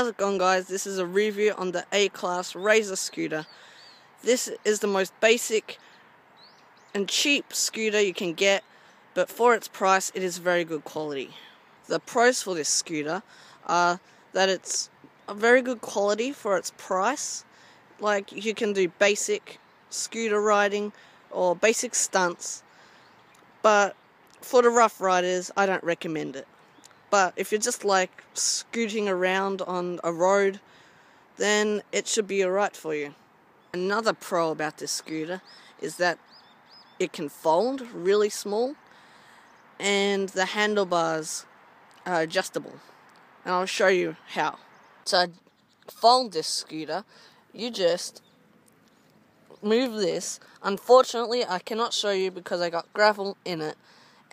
How's it going guys? This is a review on the A-Class Razor scooter. This is the most basic and cheap scooter you can get, but for its price it is very good quality. The pros for this scooter are that it's a very good quality for its price. Like you can do basic scooter riding or basic stunts, but for the rough riders I don't recommend it. But if you're just like scooting around on a road, then it should be alright for you. Another pro about this scooter is that it can fold really small and the handlebars are adjustable. And I'll show you how. To fold this scooter, you just move this. Unfortunately, I cannot show you because I got gravel in it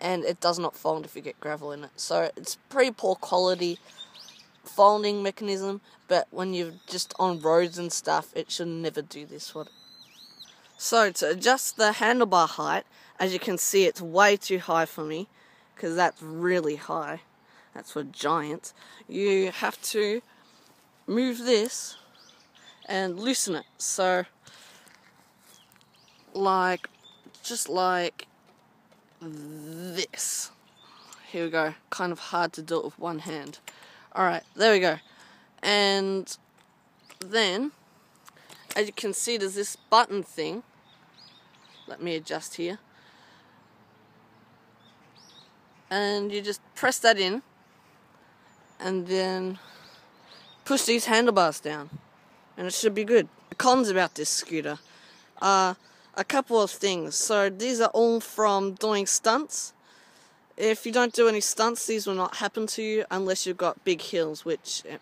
and it does not fold if you get gravel in it. So it's pretty poor quality folding mechanism, but when you're just on roads and stuff, it should never do this one. So to adjust the handlebar height, as you can see it's way too high for me, because that's really high. That's for giants. You have to move this and loosen it. So, like, just like this. Here we go. Kind of hard to do it with one hand. Alright, there we go. And then, as you can see, there's this button thing. Let me adjust here. And you just press that in. And then push these handlebars down. And it should be good. The cons about this scooter are a couple of things. So these are all from doing stunts. If you don't do any stunts, these will not happen to you unless you've got big hills, which eh,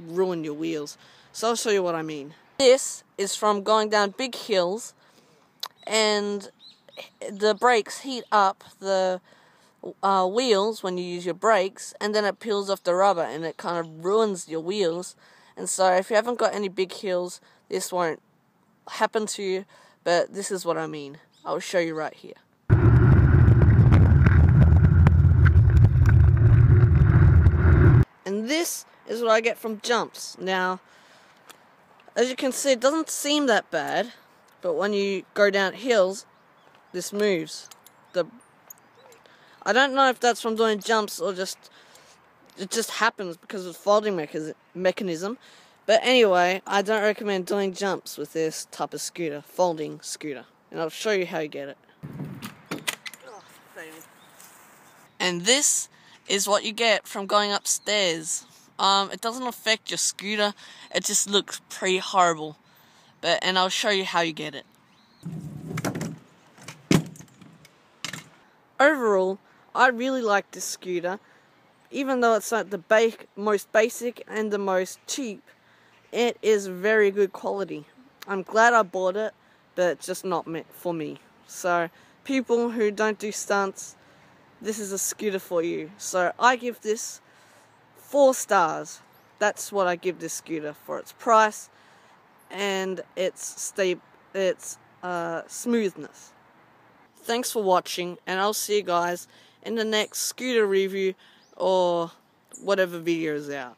ruin your wheels. So I'll show you what I mean. This is from going down big hills, and the brakes heat up the uh, wheels when you use your brakes, and then it peels off the rubber, and it kind of ruins your wheels. And so if you haven't got any big hills, this won't happen to you. But this is what I mean. I'll show you right here. And this is what I get from jumps. Now, as you can see, it doesn't seem that bad, but when you go down hills, this moves. The I don't know if that's from doing jumps or just it just happens because of folding mechanism. But anyway, I don't recommend doing jumps with this type of scooter, folding scooter. And I'll show you how you get it. Oh, and this is what you get from going upstairs. Um, it doesn't affect your scooter, it just looks pretty horrible. But and I'll show you how you get it. Overall, I really like this scooter, even though it's not the ba most basic and the most cheap it is very good quality. I'm glad I bought it, but it's just not meant for me. So, people who don't do stunts, this is a scooter for you. So, I give this four stars. That's what I give this scooter for its price and its sta its uh, smoothness. Thanks for watching, and I'll see you guys in the next scooter review or whatever video is out.